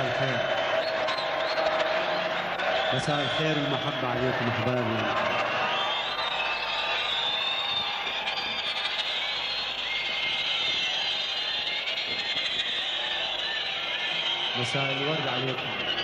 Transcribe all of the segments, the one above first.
مساء الخير. مساء الخير والمحبة عليكم أحبابي. مساء الورد عليكم.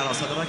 على صدرك صدرك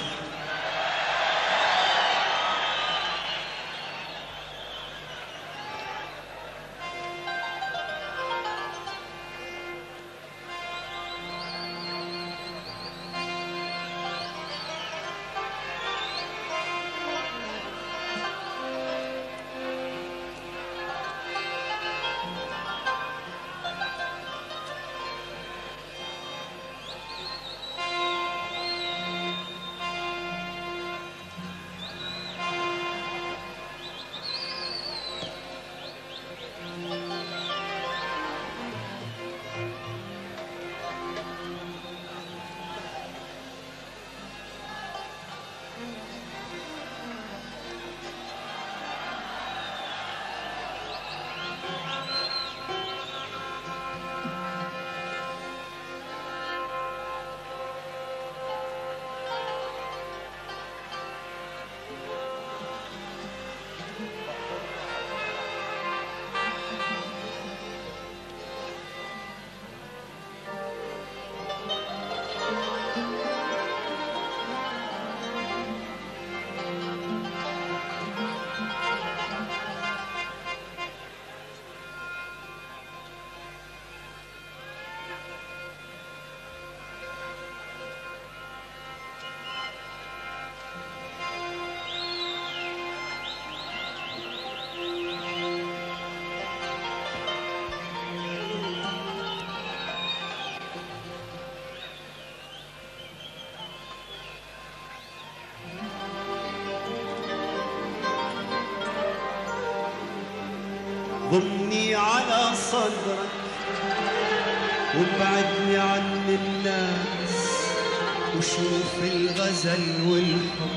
الغزل والحب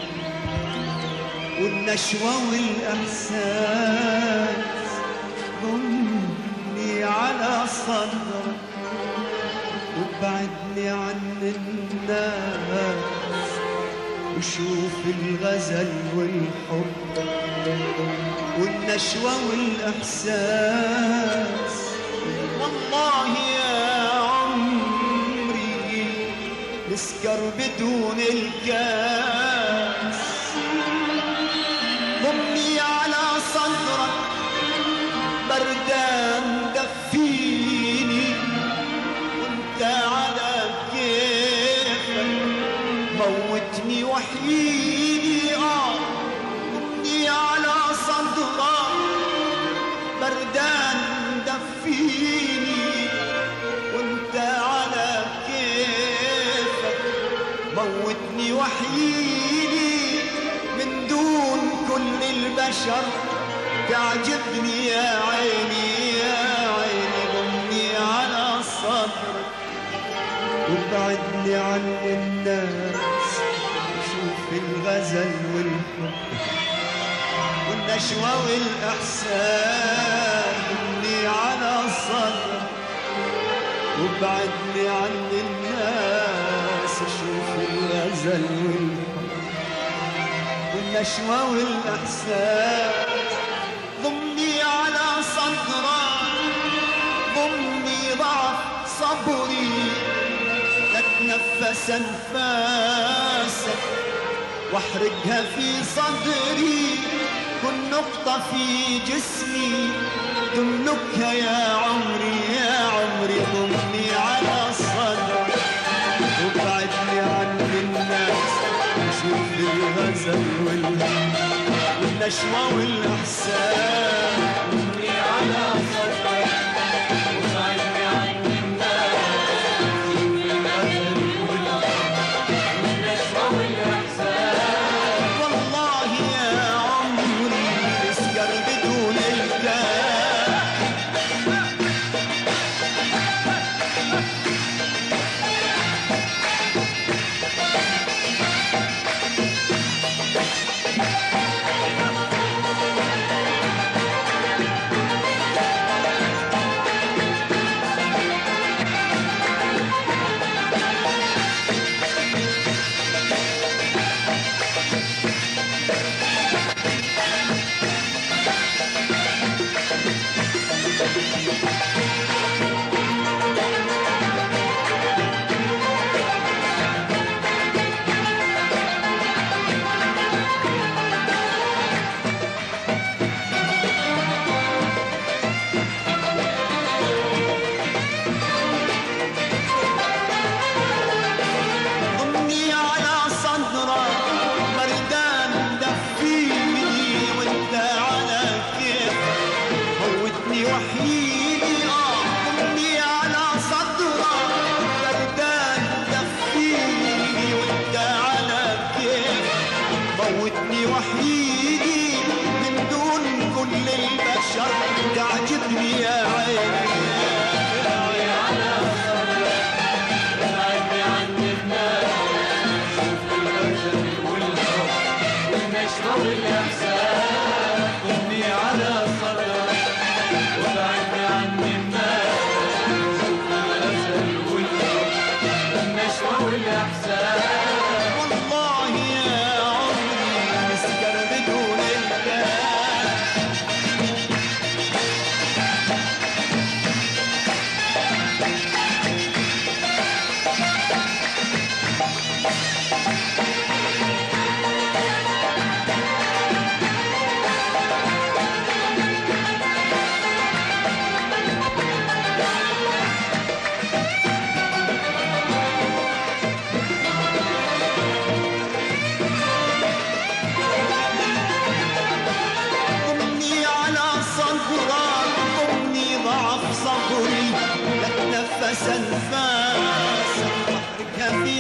والنشوة والإحساس ضمني على صدرك وابعدني عن الناس وشوف الغزل والحب والنشوة والإحساس بدون الكاس. ضمني على صدرك بردان دفيني وانت على كيفك موتني وحيدي البشر تعجبني يا عيني يا عيني ضمني على صدرك وابعدني عن الناس وشوف الغزل والحب والنشوة والإحسان. ضمني على صدرك وابعدني عن الناس شوف الغزل والحب والنشوة والإحساس ضمني على صدرك ضمني ضعف صبري. لتنفس أنفاسك. واحرقها في صدري. كن نقطة في جسمي. تملكها يا عمري يا عمري ضمني والهم والنشوة والإحسان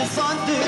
asunder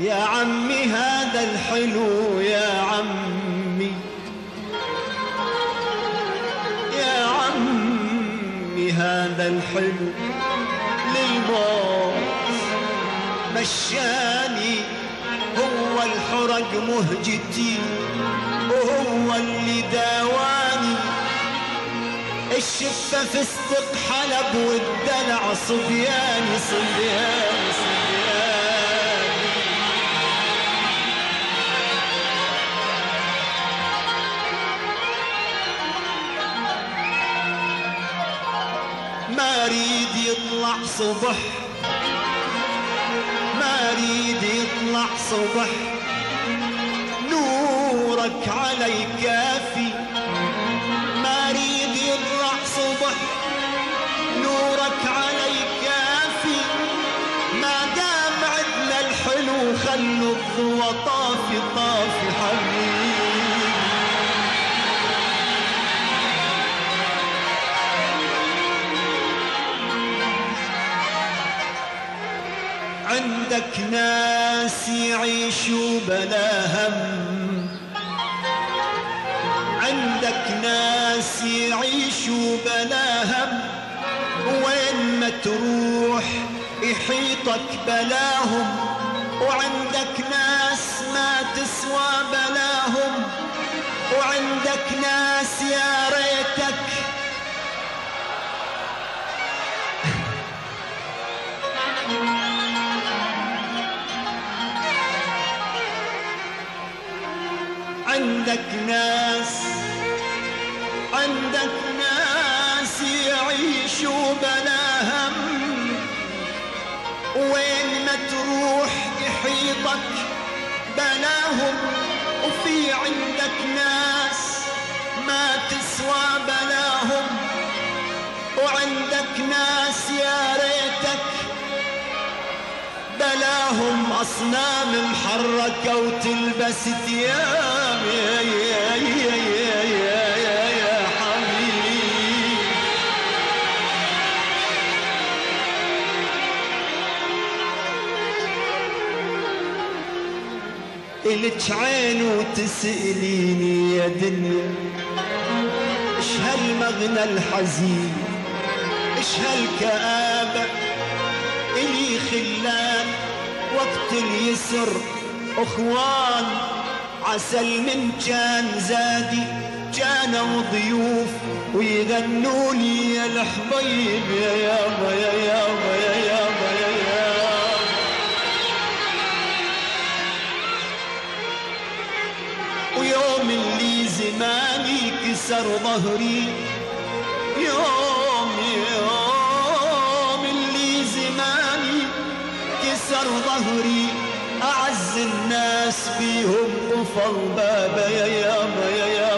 يا عمي هذا الحلو يا عمي. يا عمي هذا الحلو للموت مشاني. هو الحرق مهجتي وهو اللي داواني. الشفة فستق حلب والدلع صبياني صبياني. صبح. ما أريد يطلع صبح. نورك علي كافي. ما أريد يطلع صبح. نورك علي كافي. ما دام عدنا الحلو خلوا الضوى طافي طافي. عندك ناس يعيشوا بلا هم. عندك ناس يعيشوا بلا هم. وين ما تروح يحيطك بلاهم. وعندك ناس ما تسوى بلاهم. وعندك ناس يا ريتك عندك ناس عندك ناس يعيشوا بلا هم. وين ما تروح يحيطك بلاهم وفي عندك ناس ما تسوى بلاهم وعندك ناس يا ريتك بلاهم أصنام محركة وتلبس ثياب يا يا يا يا يا يا يا حبيبي إلك عين وتسأليني يا دنيا إيش هالمغنى الحزين؟ إيش هالكآبة؟ إلي خلان وقت اليسر أخوان. عسل من كان زادي كانوا ضيوف ويغنوا لي يا الحبيب يا يابا يا يابا يا يابا يا يابا ويوم اللي زماني كسر ظهري يوم كسر ظهري أعز الناس بيهم قفل بابا يا يا يا يابا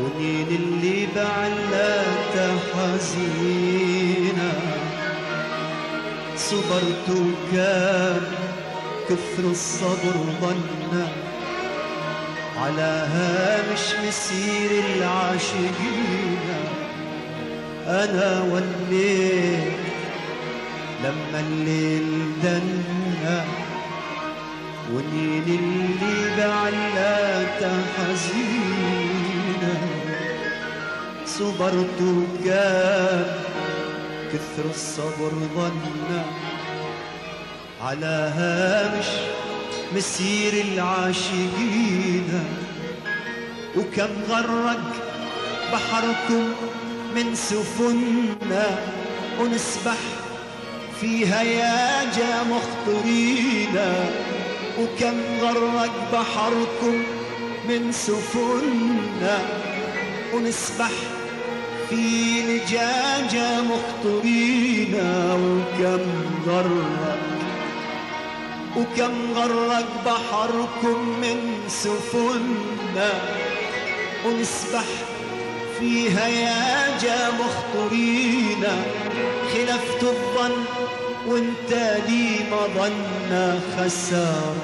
ونين اللي بعلات حزينة. صبرت وكان كثر الصبر ظنّا على هامش مسير العاشقين. أنا وليت لما الليل دنا ونين اللي بعلات حزينة. صبرت وكان كثر الصبر ظنا على هامش مسير العاشقين وكم غرق بحركم من سفننا ونسبح فيها يا جا مخطرين وكم غرق بحركم من سفننا ونسبح في لجاجة مخطرين وكم غرق وكم غرق بحركم من سفننا ونسبح فيها يا جا مخطرينا خلفت الظن وانت لي ما ظن خسارة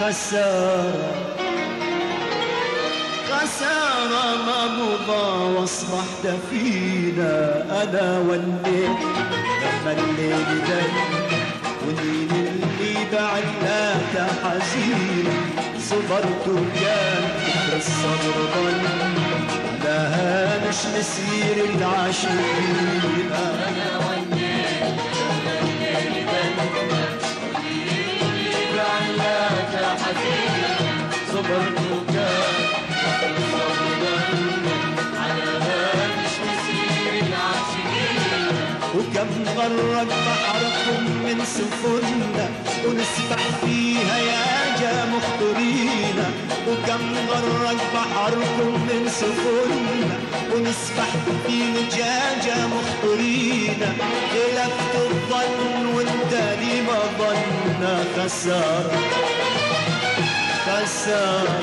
خسارة. خسارة ما مضى واصبحت فينا أنا والليل. لما الليل دل ونين اللي بعدنا حزين. صبرت وكان الصبر ضل على هامش مسير العاشقين. أنا والليل بعلاك حزين. صبرت وكم غرق بحركم من سفننا ونسبح فيها يا جا مخطرينا وكم غرق بحركم من سفننا ونسبح في لجاجة مخطرينا خلفت الظن وانت لي ما ظن خسارة. خسارة.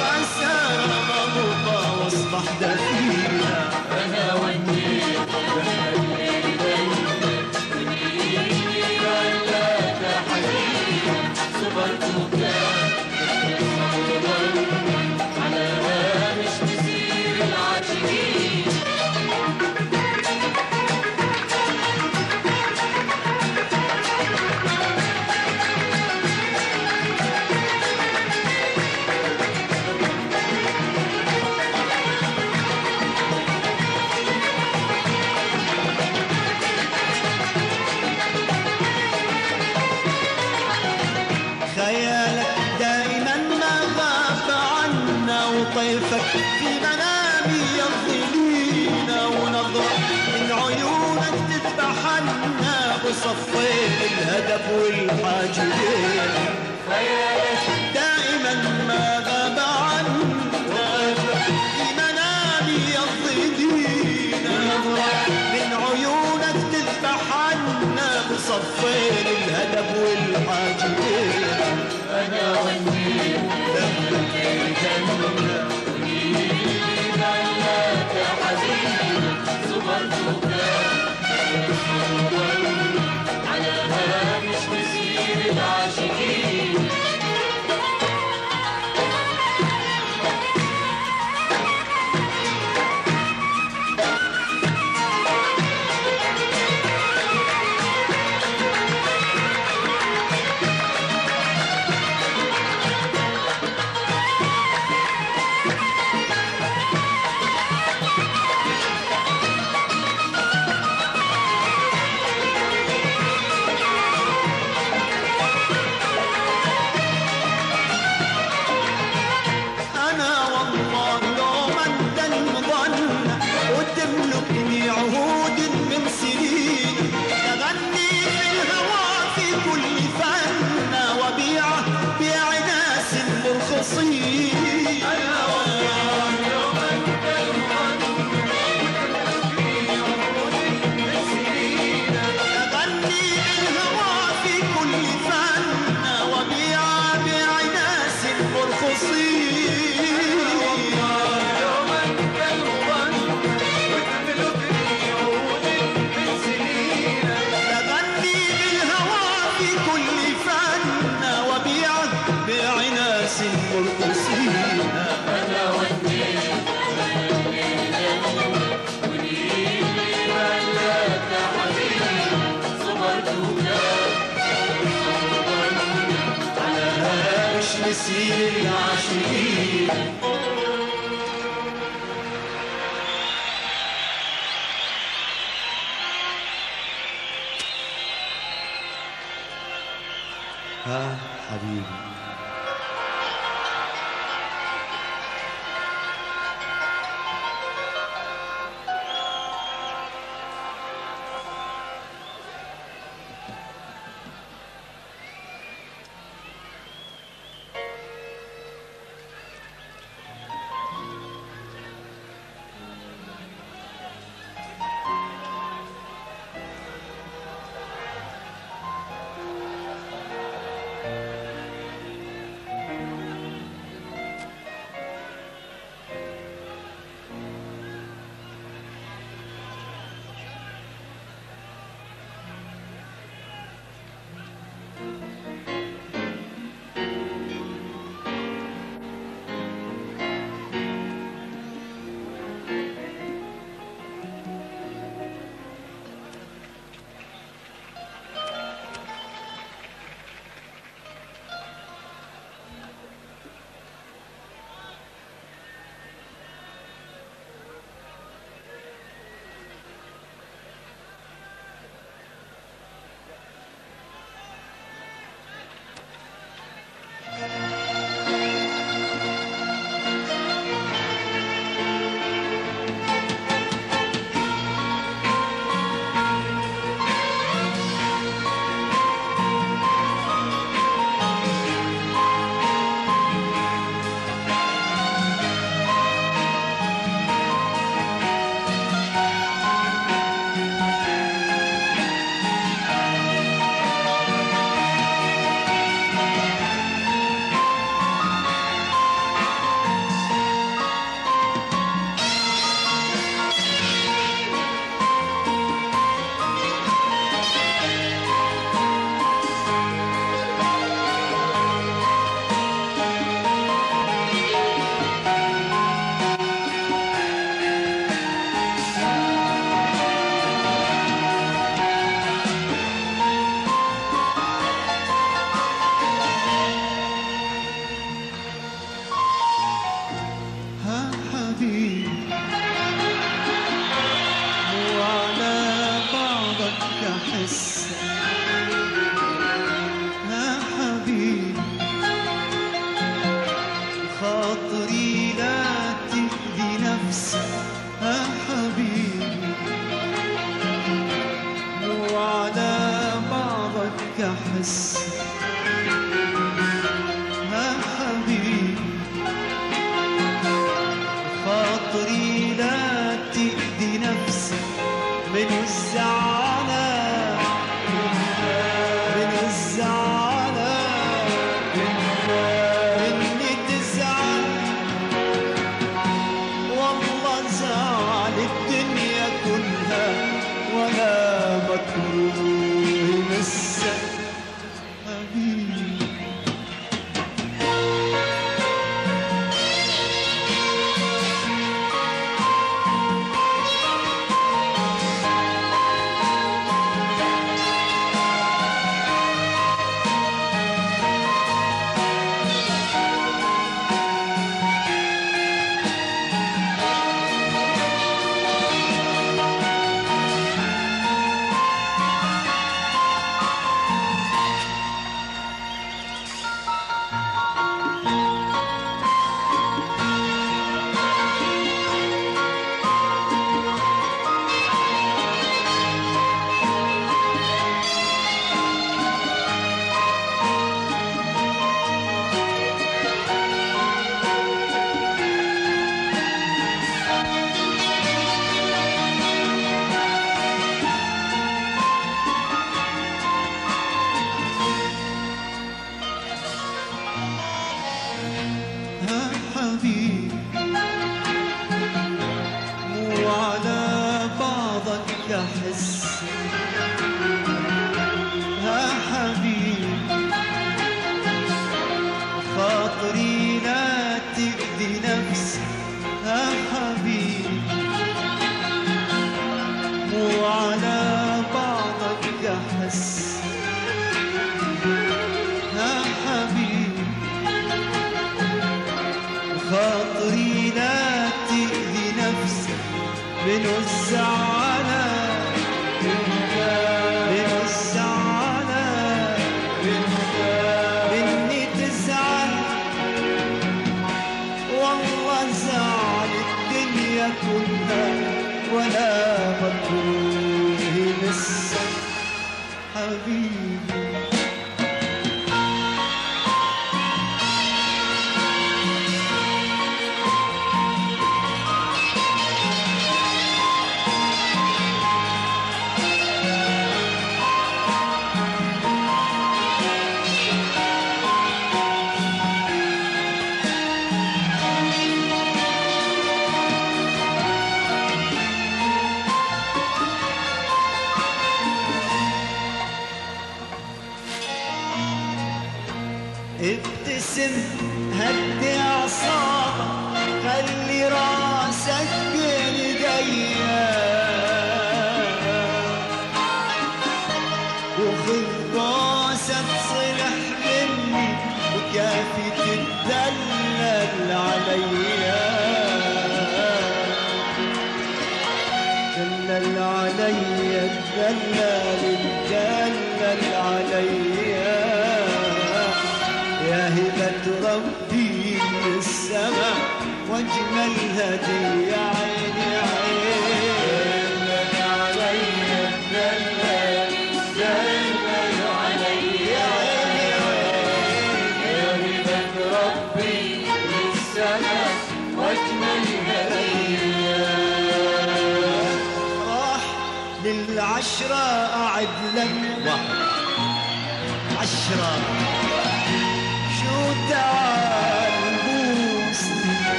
خسارة ما مضى وأصبحت فينا. أنا والليل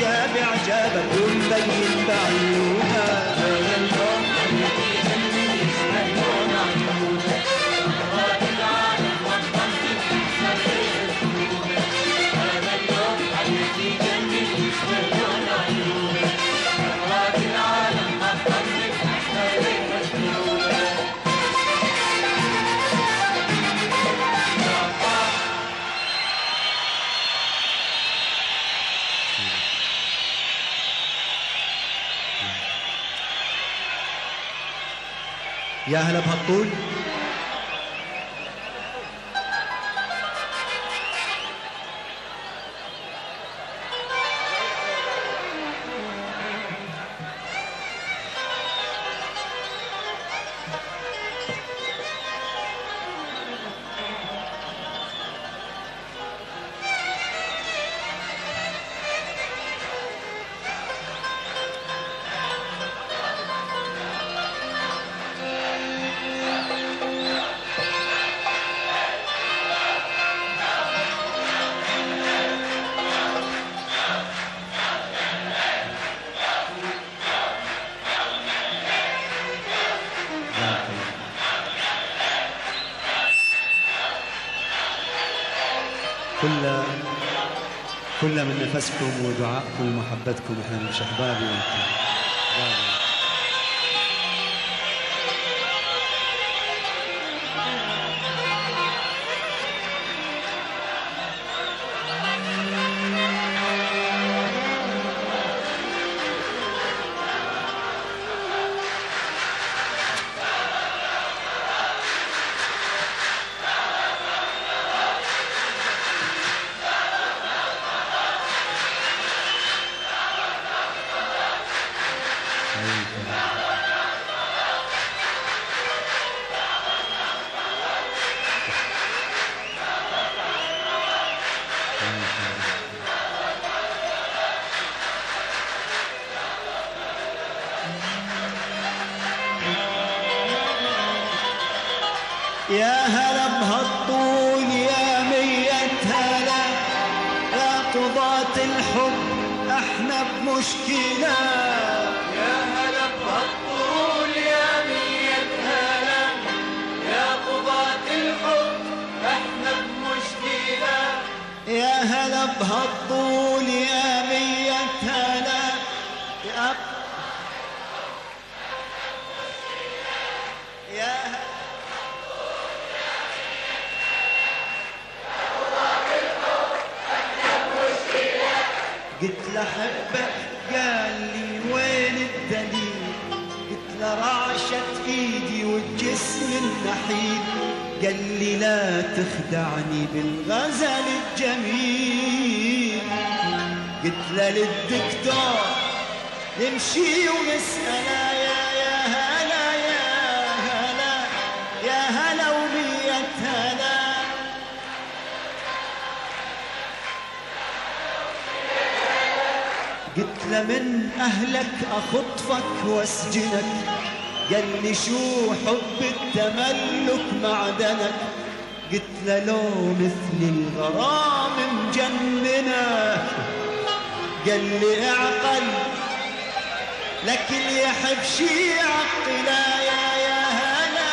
إعجاب اعجابك ومبين بعيونك يا هلا بهالطول نفسكم ودعائكم ومحبتكم. إحنا مش احبابي وأنتم يا هلا بهالطول يا مية هلا. يا قضاة الحب إحنا بمشكلة. يا هلا بهالطول يا مية هلا يا يا هلا قلت له احبك قال لي وين الدليل؟ قلت له رعشت إيدي والجسم النحيل. قال لي لا تخدعني بالغزل الجميل. قلت له للدكتور نمشي ونسأله يا يا هلا يا هلا يا هلا ومية هلا. قلت له من أهلك أخطفك وأسجنك؟ قال لي شو حب التملك معدنك؟ قلت له لو مثل الغرام مجننة. قال لي أعقل لكن يحب شي عقلا يا يا هلا.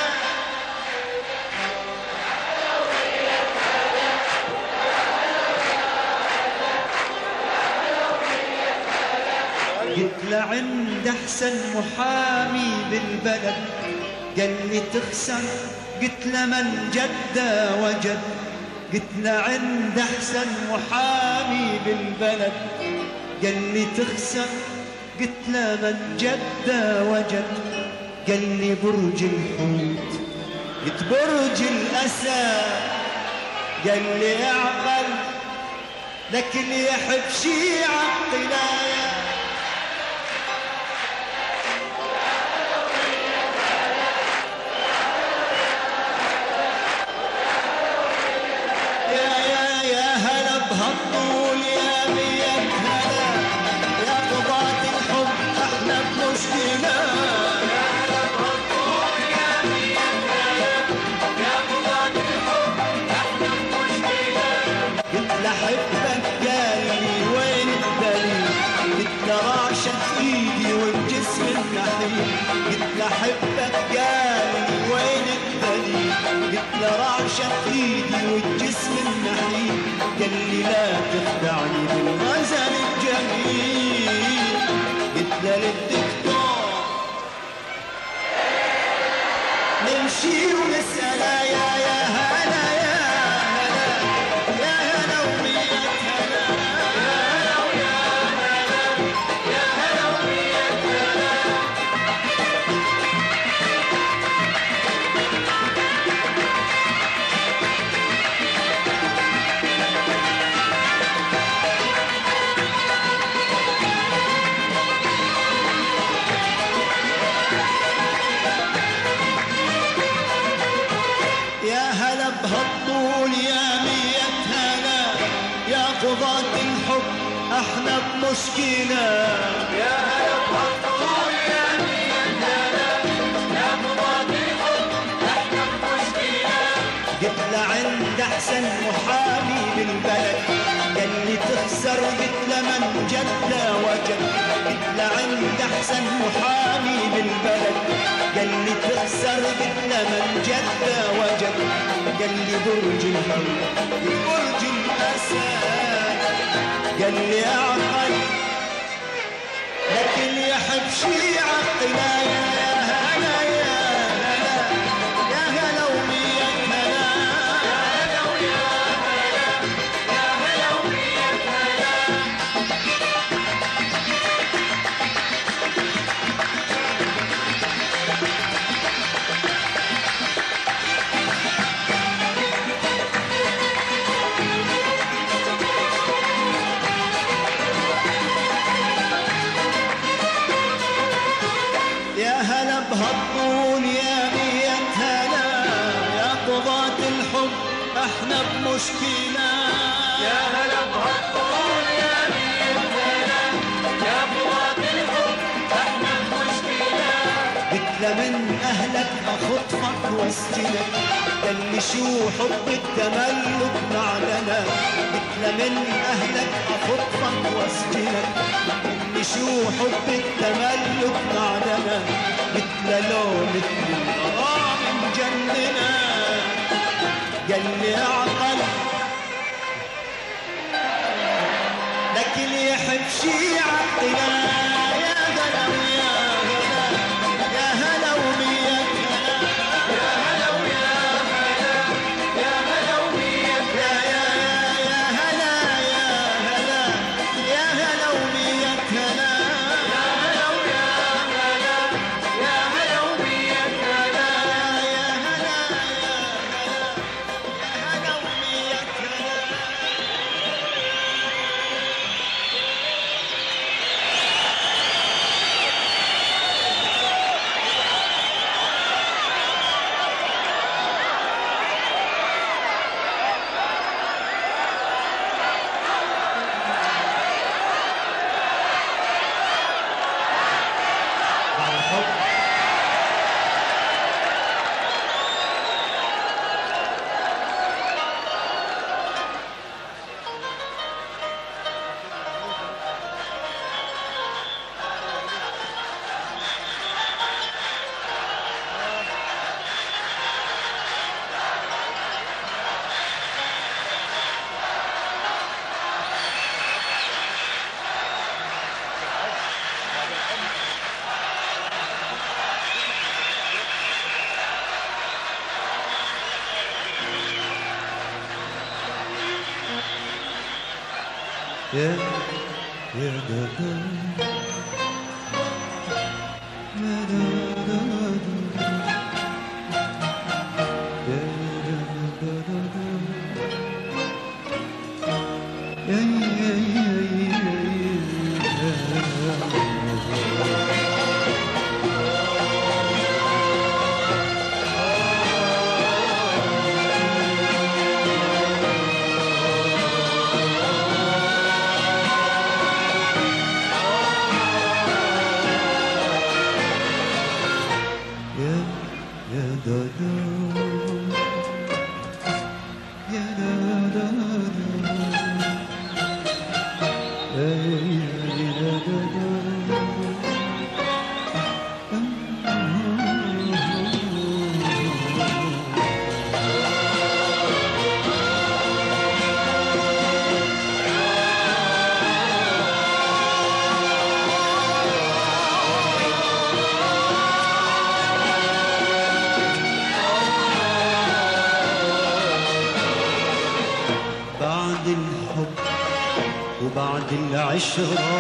قلت له عند أحسن محامي بالبلد. قال لي تخسر. قلت له من جد وجد؟ قلت له عند أحسن محامي بالبلد. قال لي تخسر؟ قلت له من جد وجد. قال لي برج الحوت. قلت برج الاسد قال لي أعقل لكن يحب شي عقلايا قال لي لا تخدعني بالغزل الجميل قلت مشكله عند احسن محامي بالبلد قال لي تخسر قلت له من جد وجد قلت له عند احسن محامي بالبلد قال لي تخسر قلت له من جد وجد قال لي برج الهم برج الاسد قال لي اعقل لكن يحب شي عقلي خطبك وسطنا شو حب التملك معدنا مثل من أهلك خطبك وسطنا شو حب التملك معدنا مثل لو مثل الغرام مجننا يلي عقل لكن يحب شيعتنا. should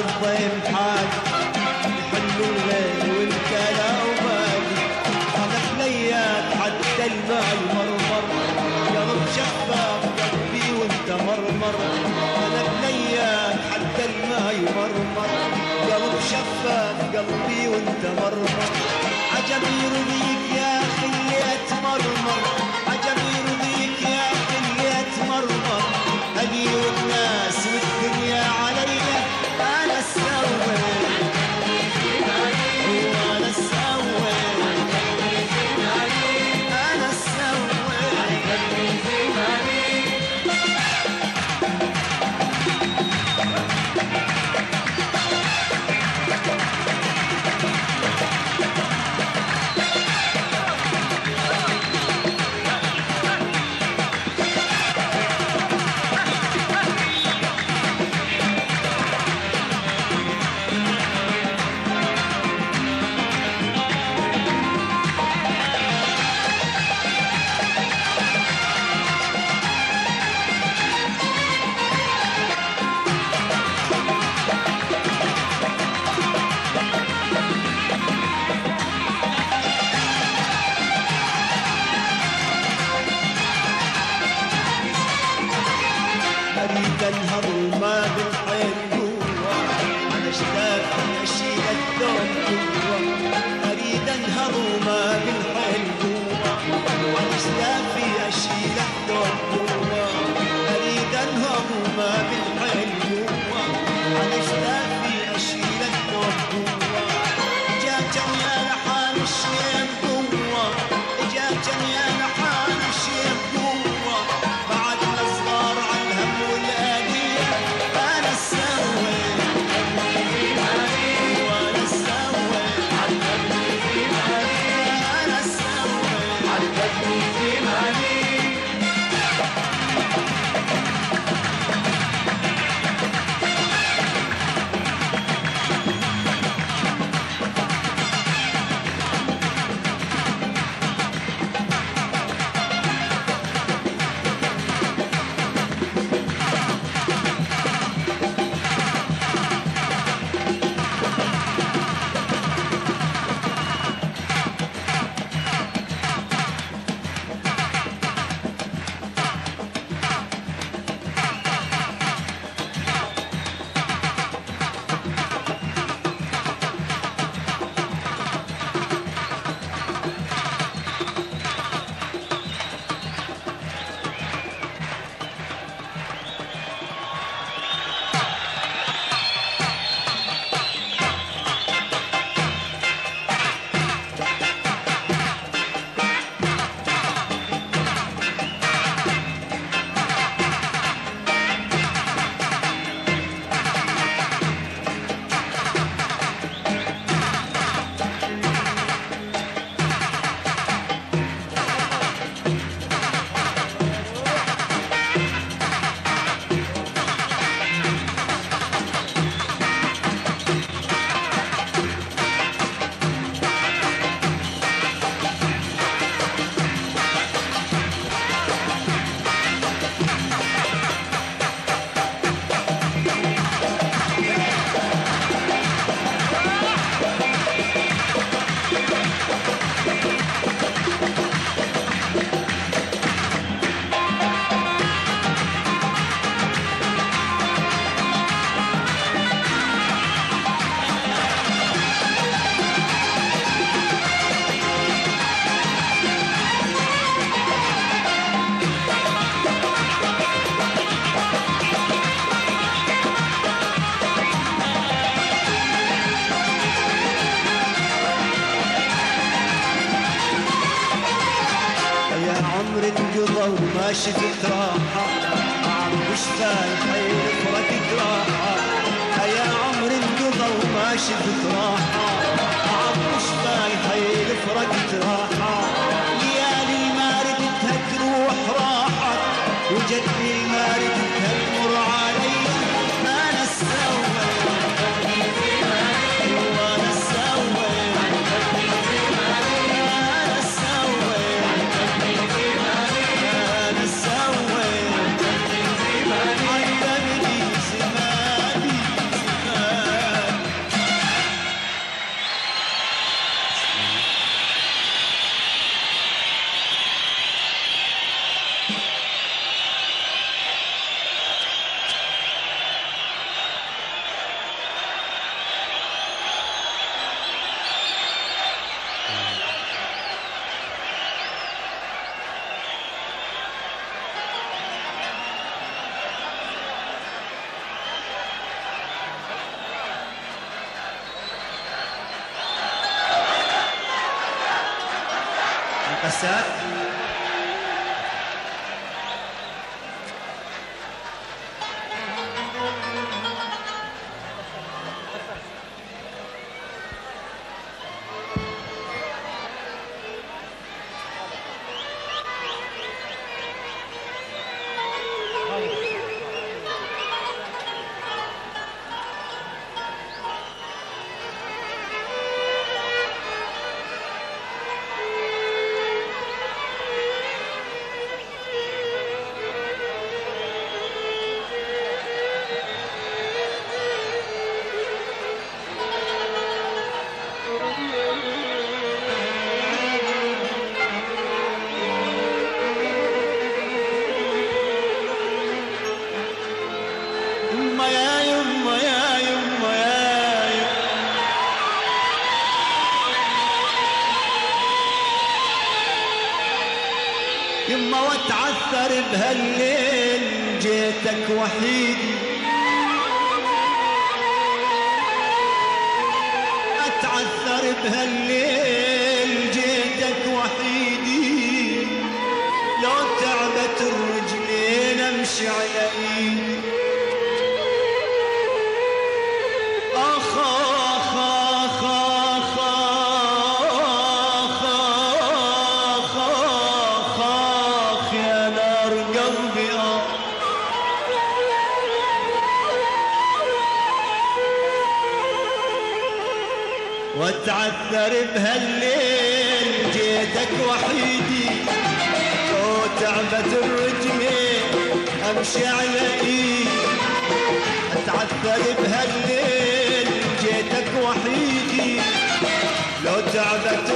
حال الضيم حال يحلوا الغير والكلا وبالي أنا بليا حتى الماء مرمر قلب شفاف قلبي وانت مرمر. أنا بليا حتى الماء مرمر قلب شفاف قلبي وانت مرمر. عجب يرضيك يا خليت مرمر عجب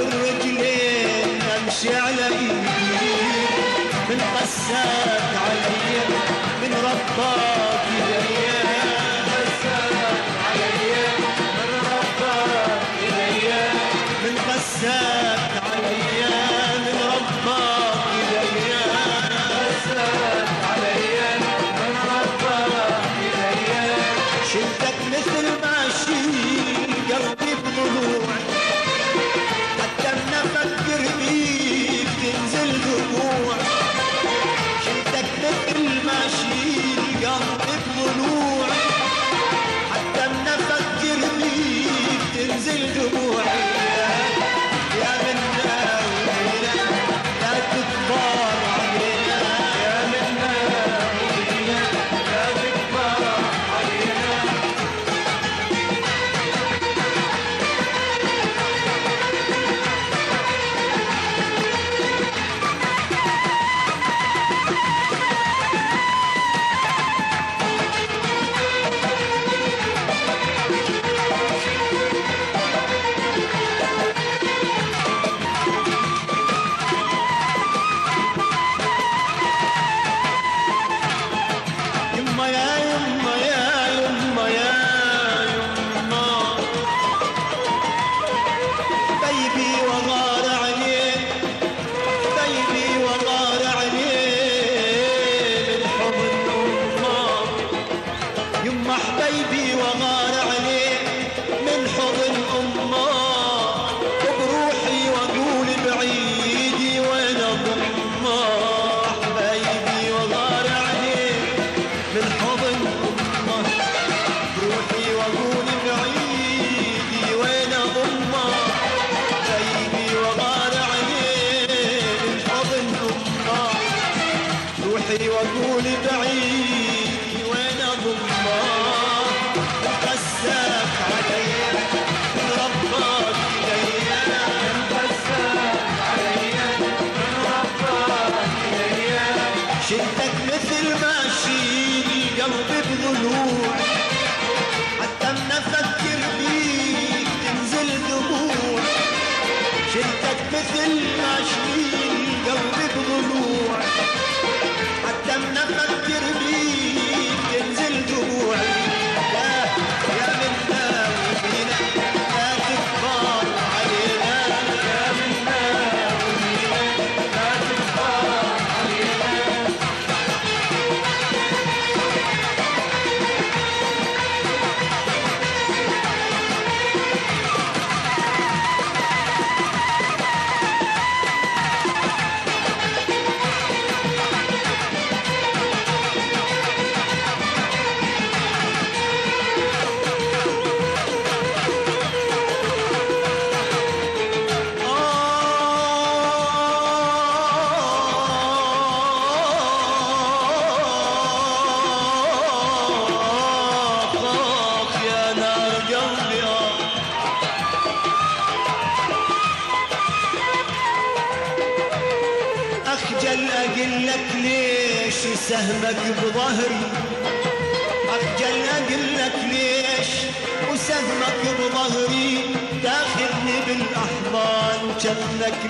الرجلين أمشي على إيدي من قساك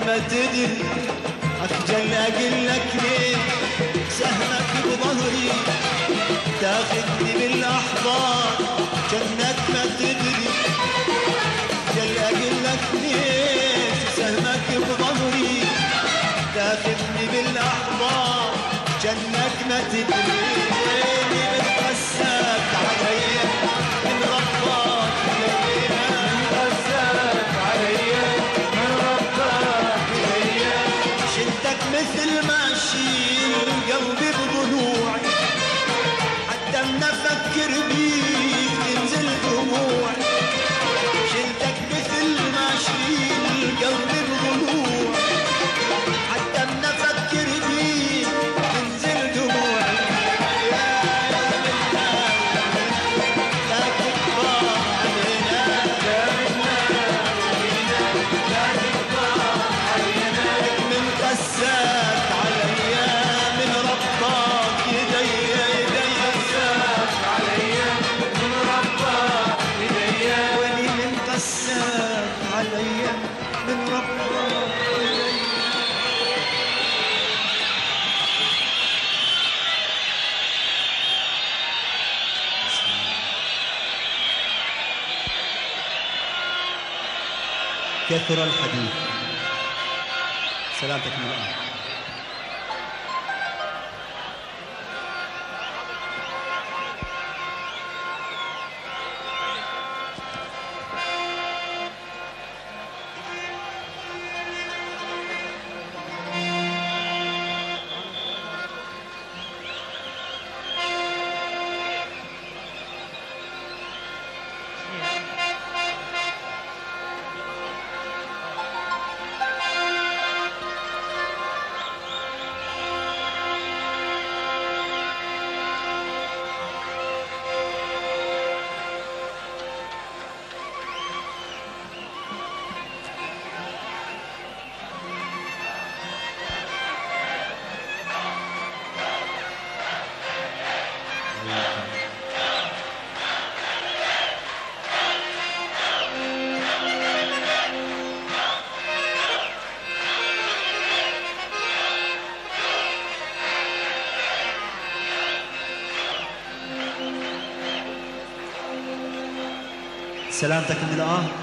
ما تدري أخجل أقول لك ليه؟ سهمك بظهري تاخذني بالأحضان جنك ما تدري. أخجل أقول لك ليه؟ سهمك بظهري تاخذني بالأحضان جنك ما تدري. geri bir for all hadith سلامتك بالله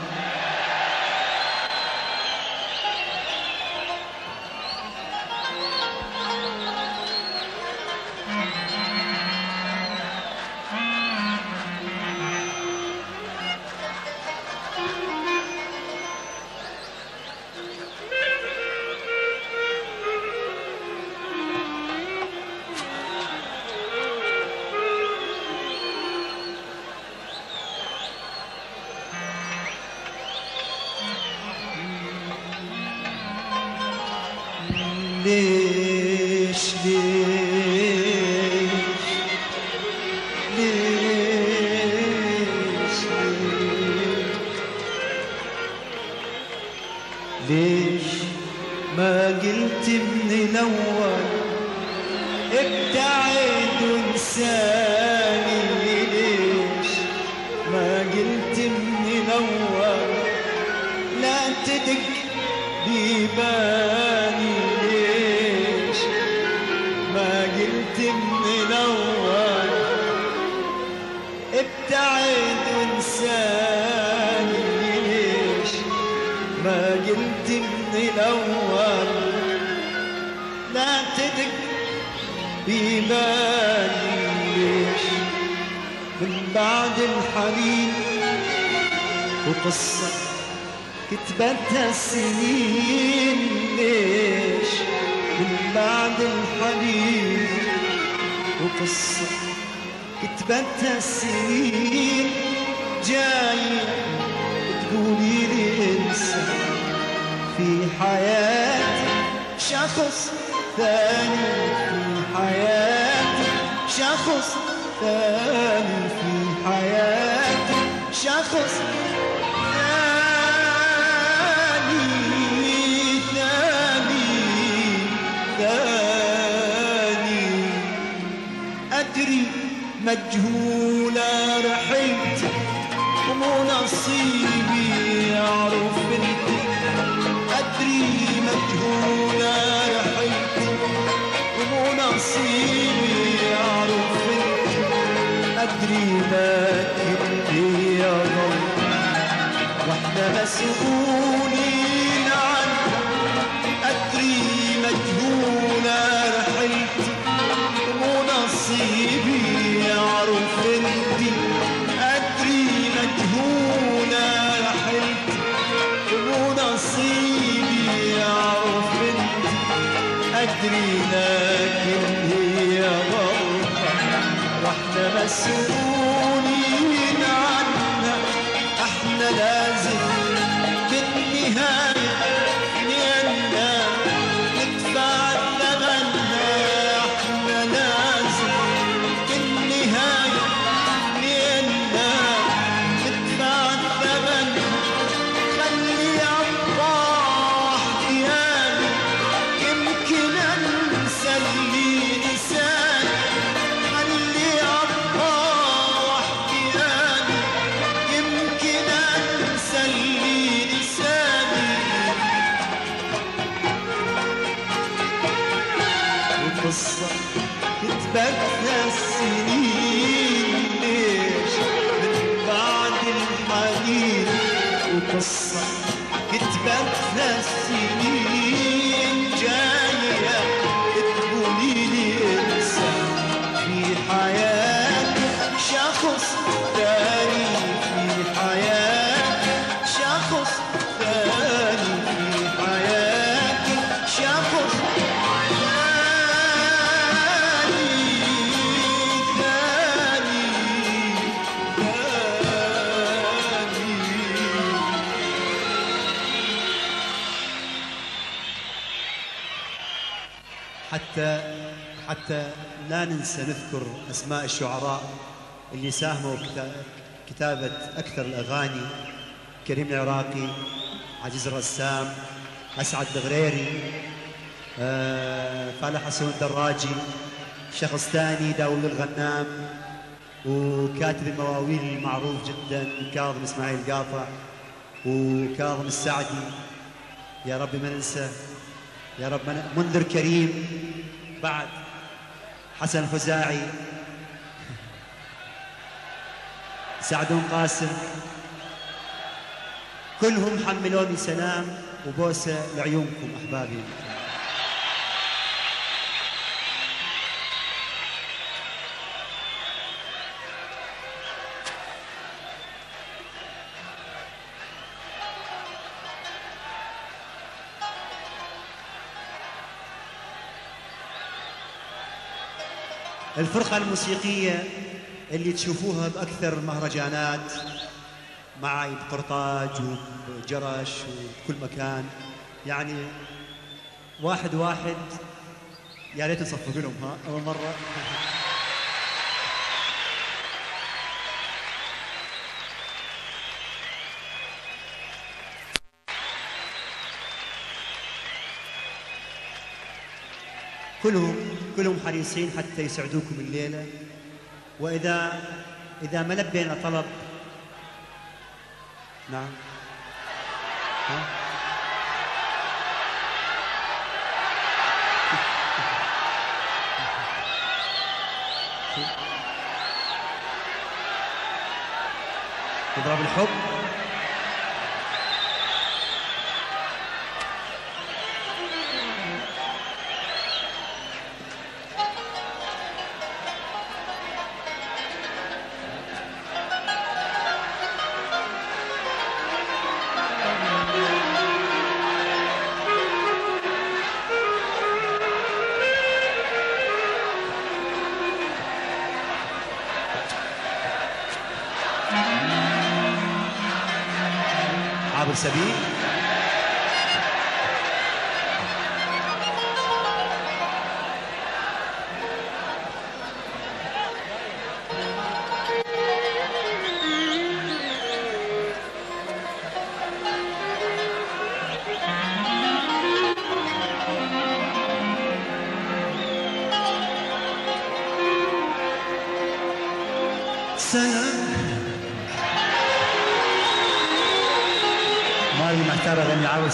تدق ببالي ليش من بعد الحنين وقصة كتبتها السنين ليش؟ من بعد الحنين وقصة كتبتها السنين جاي تقولي لي انسى في حياتي. شخص ثاني في حياتي شخص ثاني في حياتي شخص ثاني ثاني ثاني. أدري مجهولة رحلت لكن هي ضل وإحنا مسؤولين ننسى نذكر أسماء الشعراء اللي ساهموا كتابة أكثر الأغاني كريم العراقي عزيز الرسام أسعد الغريري آه، فالح حسون الدراجي شخص ثاني داوود الغنام وكاتب المواويل المعروف جدا كاظم إسماعيل قاطع وكاظم السعدي. يا رب ما ننسى يا رب من- منذر كريم بعد حسن الخزاعي سعدون قاسم. كلهم حملوني سلام وبوسة لعيونكم أحبابي. الفرقة الموسيقية اللي تشوفوها بأكثر المهرجانات معي بقرطاج وبجرش وبكل مكان. يعني واحد واحد يا ريت نصفق لهم ها أول مرة. كلهم كلهم حريصين حتى يسعدوكم الليلة. واذا إذا ما لبينا طلب نعم. ها؟ تضرب الحب.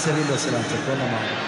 Sevilla se la entregó la mano.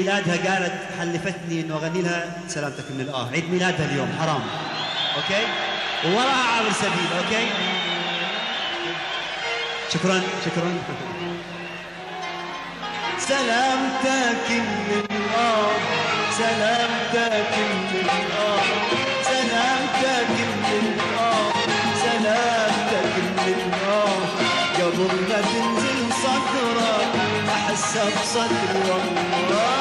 ميلادها قالت حلفتني إنه أغني لها سلامتك من الاه عيد ميلادها اليوم حرام. OK؟ وراها عامر سبيل OK؟ شكرا شكرا. سلامتك من الاه سلامتك من الاه سلامتك من الاه سلامتك من الاه قبل ما تنزل صدرك احسها بصدر والله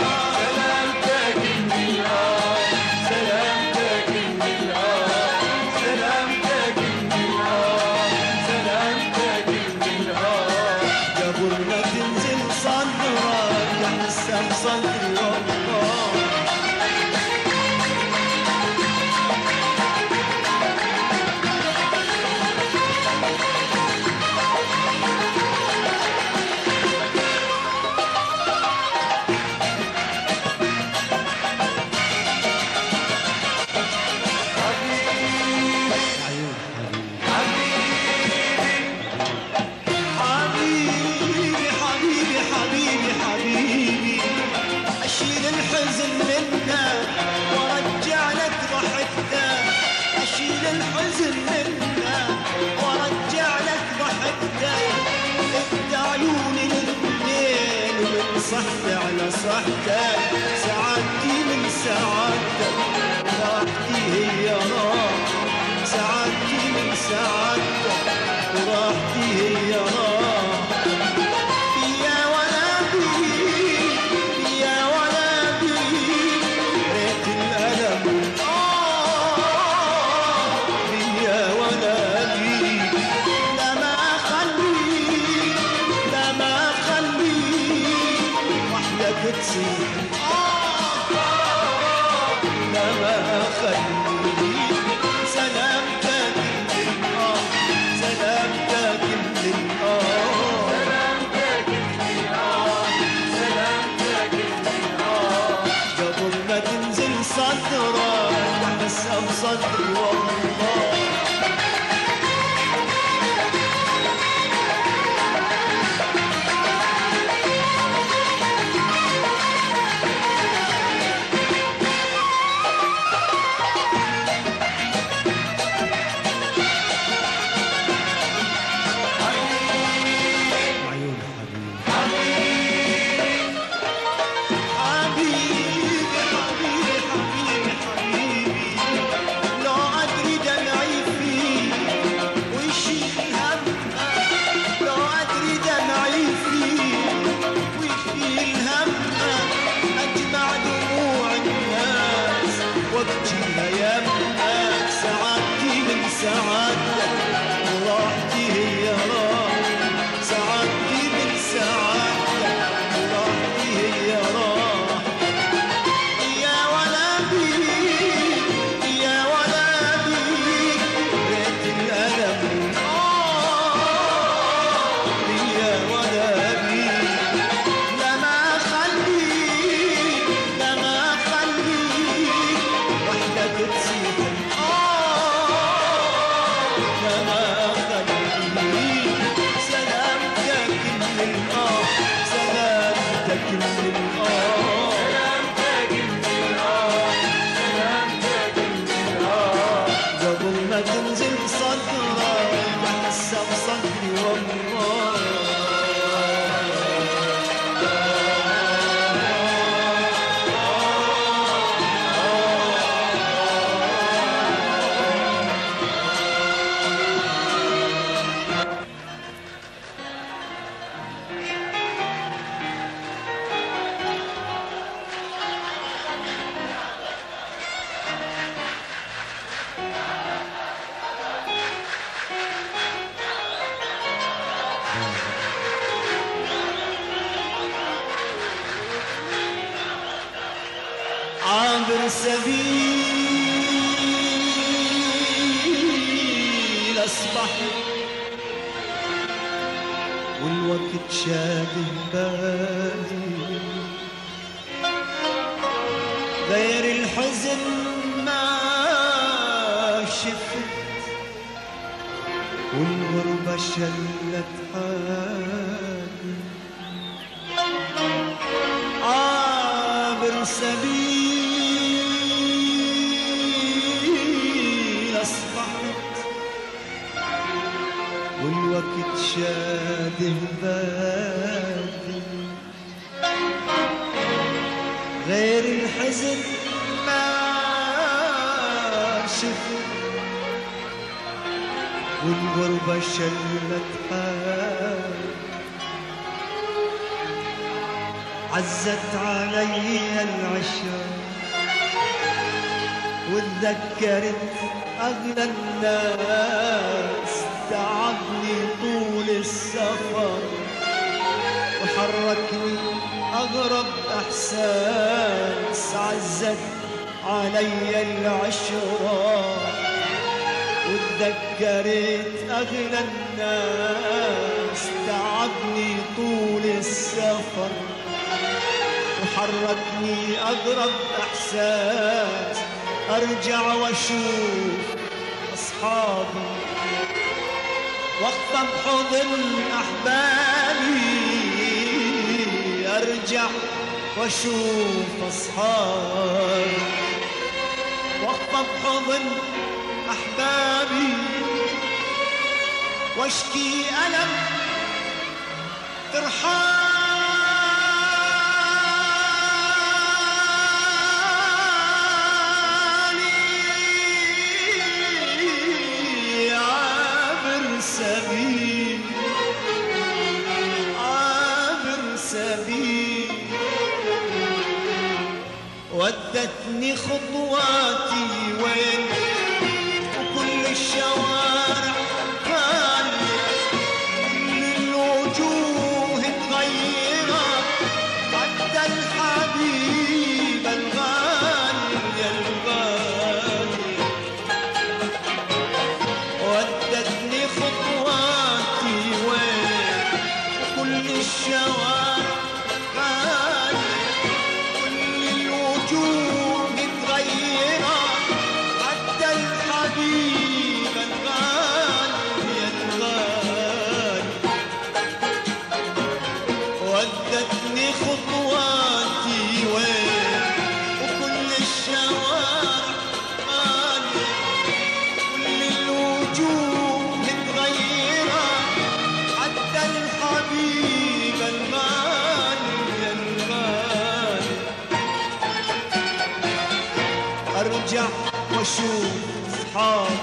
واشوف اصحابي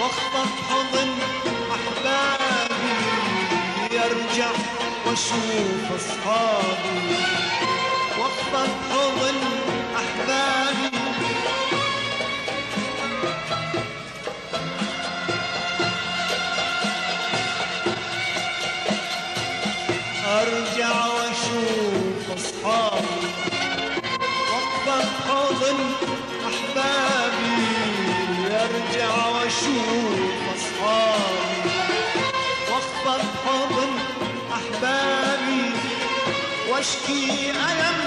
واخطف حضن أحبابي يرجع واشوف أصحابي. واخطف حضن أحبابي. واقبض حضن أحبابي واشكي الم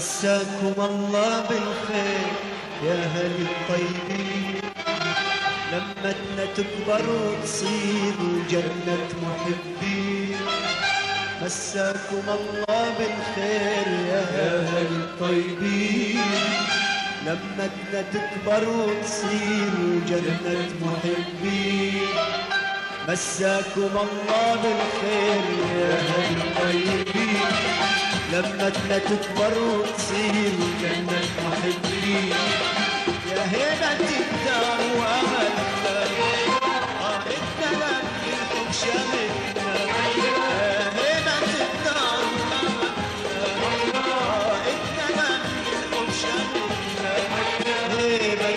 مساكم الله بالخير يا أهل الطيبين. لمتنا تكبر وتصير جنة محبين. مساكم الله بالخير يا أهل الطيبين. لمتنا تكبر وتصير جنة محبين. مساكم الله بالخير يا أهل الطيبين. لما انت تكبر وتصير كانك محبين يا هنا تقدر وامل قاعدنا لكنكم شاملنا يا هنا تقدر قاعدنا لكنكم هيبة